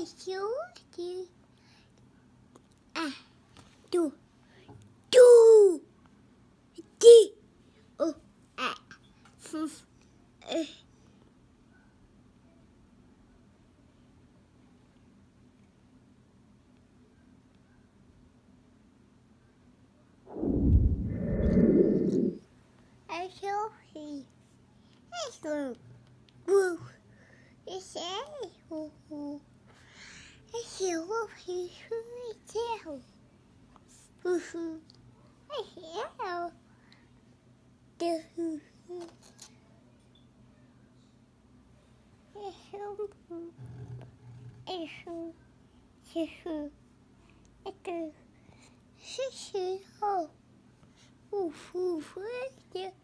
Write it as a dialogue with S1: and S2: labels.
S1: I shoot you. Ah, do, do, di, oh, ah, f, eh. I show he. I show woo. I say woo woo. I show he who tell. Woo hoo. I hear. The hoo hoo. I show hoo. Show. I do. She she oh. Oof, oof, oof,